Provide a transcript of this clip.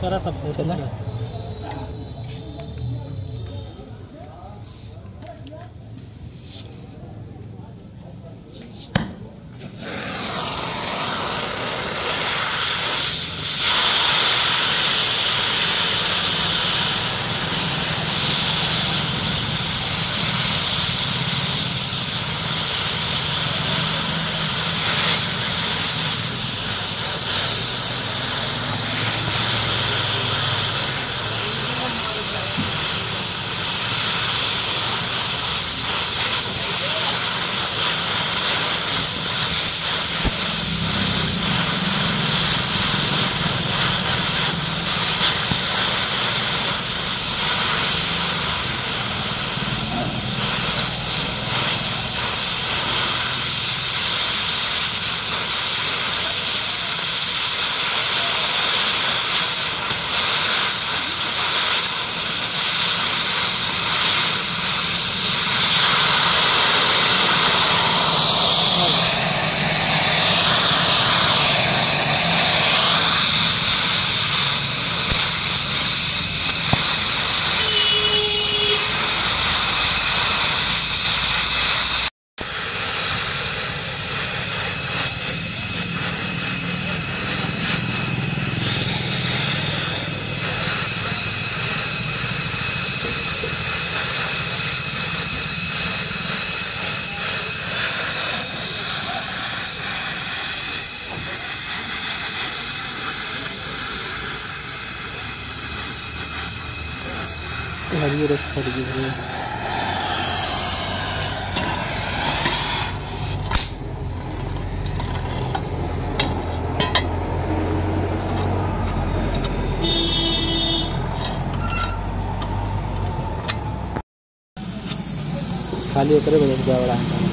करा सब चला? हरी रस खड़ी है। खाली उतरे बदल बड़ा